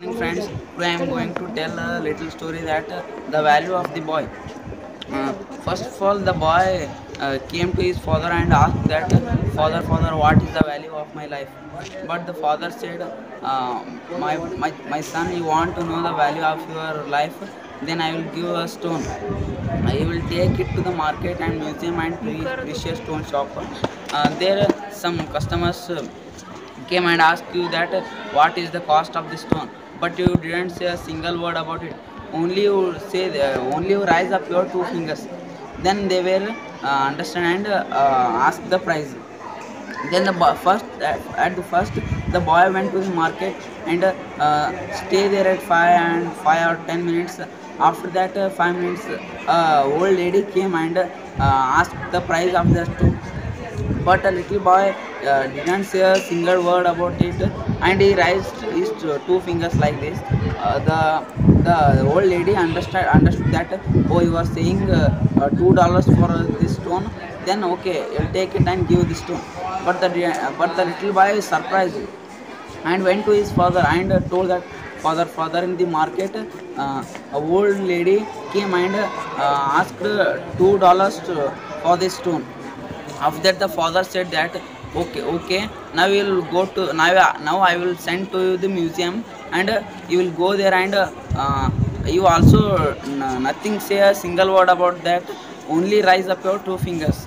friends today i am going to tell a little story that uh, the value of the boy. Uh, first of all the boy uh, came to his father and asked that father father what is the value of my life? But the father said uh, my, my my son you want to know the value of your life? Then i will give a stone. I will take it to the market and museum and pre- precious stone shop. Uh, there some customers uh, came and asked you that uh, what is the cost of this stone but you didn't say a single word about it. Only you say the, only you raise up your two fingers. Then they will uh, understand and uh, uh, ask the price. Then the first at, at the first the boy went to the market and uh, uh, stay there at 5 and 5 or 10 minutes. After that uh, 5 minutes uh, old lady came and uh, asked the price of the stone but a little boy uh, didn't say a single word about it. And he raised his two fingers like this. Uh, the the old lady understood understood that oh you are saying uh, uh, two dollars for uh, this stone. Then okay you'll take it and give this stone. But the but the little boy is surprised and went to his father and told that father father in the market. Uh, a old lady came and uh, asked two dollars for this stone after that the father said that okay okay now we will go to now now i will send to the museum and you will go there and uh, you also nothing say a single word about that. Only raise up your two fingers.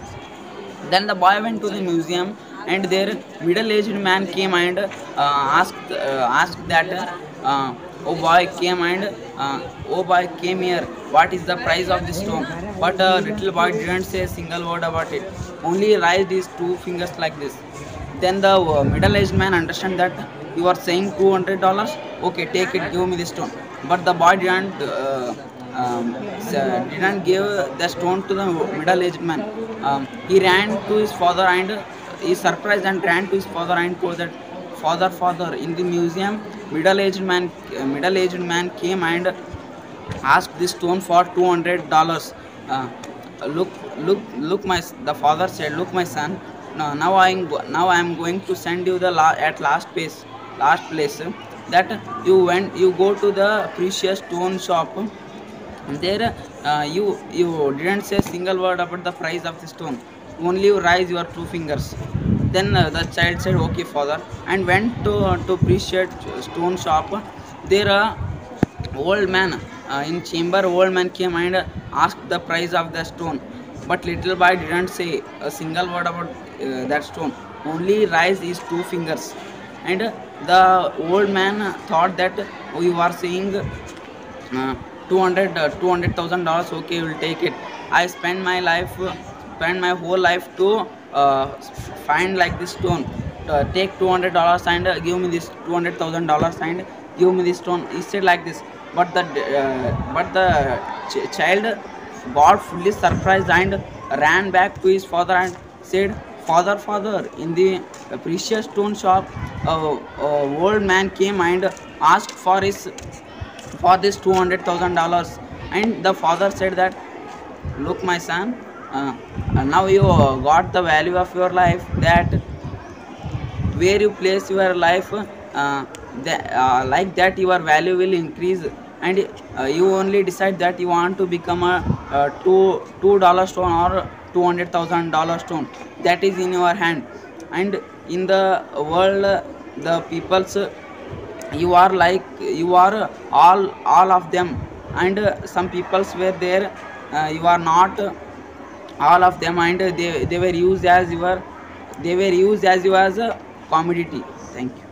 Then the boy went to the museum and there middle-aged man came and uh, asked uh, asked that uh, oh boy came and uh, oh boy came here. What is the price of this stone? But uh, little boy didn't say a single word about it. Only raised his two fingers like this. Then the uh, middle-aged man understand that you are saying 200 dollars? Okay take it give me the stone. But the boy didn't uh, um, didn't give the stone to the middle-aged man. Um, he ran to his father and he surprised and ran to his father and told that father, father, in the museum, middle-aged man, middle-aged man came and asked this stone for 200 dollars. Uh, look, look, look, my the father said, look, my son. Now, now I am now I am going to send you the la- at last place, last place that you went you go to the precious stone shop there uh, you you didn't say a single word about the price of the stone only you raise your two fingers then uh, the child said okay father and went to to precious stone shop. There a old man uh, in chamber old man came and asked the price of the stone. But little boy didn't say a single word about uh, that stone. Only raised his two fingers. And the old man thought that we you are saying uh, 200 uh, 200000 dollars okay we'll take it. I spend my life uh, spend my whole life to uh, find like this stone. Uh, take 200 dollars and uh, give me this 200000 dollars and give me this stone. He said like this. But the uh, but the ch- child got fully surprised and ran back to his father and said father father. In the precious stone shop uh, old man came and asked for his for this two hundred thousand dollars. And the father said that look my son uh, now you got the value of your life that where you place your life uh, uh, like that your value will increase and uh, you only decide that you want to become a, uh two two dollar stone or two hundred thousand dollar stone that is in your hand. And in the world the people's you are like you are all all of them. And some peoples were there uh, you are not all of them and they, they were used as your they were used as you as uh, a commodity. Thank you